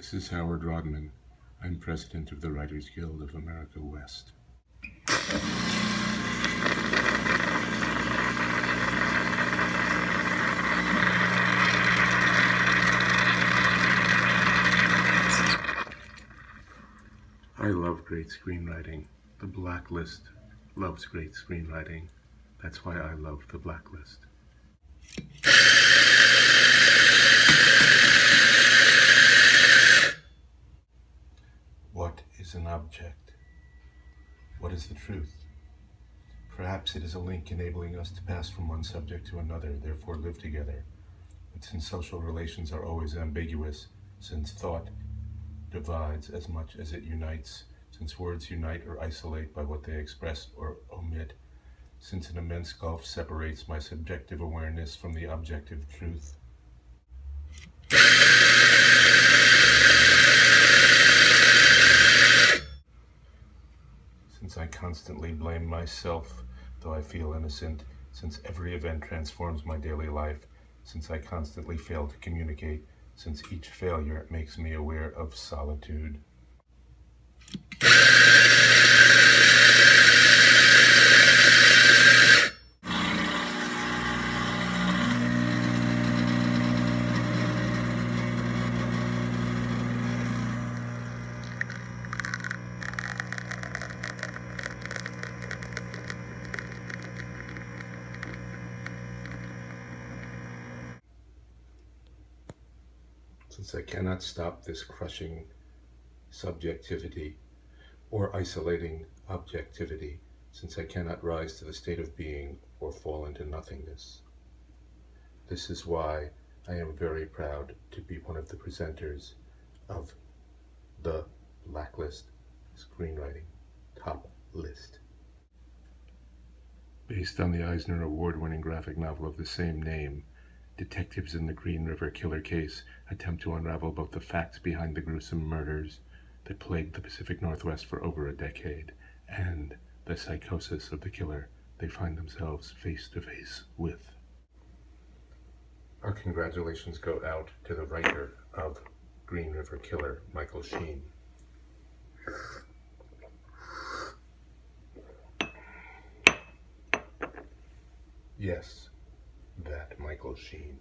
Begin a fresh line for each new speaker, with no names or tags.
This is Howard Rodman. I'm president of the Writers Guild of America West. I love great screenwriting. The Black List loves great screenwriting. That's why I love The Black List. What is an object? What is the truth? Perhaps it is a link enabling us to pass from one subject to another, therefore live together. But since social relations are always ambiguous, since thought divides as much as it unites, since words unite or isolate by what they express or omit, since an immense gulf separates my subjective awareness from the objective truth, since I constantly blame myself, though I feel innocent, since every event transforms my daily life, since I constantly fail to communicate, since each failure makes me aware of solitude. Since I cannot stop this crushing subjectivity or isolating objectivity, since I cannot rise to the state of being or fall into nothingness. This is why I am very proud to be one of the presenters of the Black List Screenwriting Top List. Based on the Eisner Award winning graphic novel of the same name, Detectives in the Green River Killer case attempt to unravel both the facts behind the gruesome murders that plagued the Pacific Northwest for over a decade and the psychosis of the killer they find themselves face to face with. Our congratulations go out to the writer of Green River Killer, Michael Sheen. Yes, that Michael Sheen.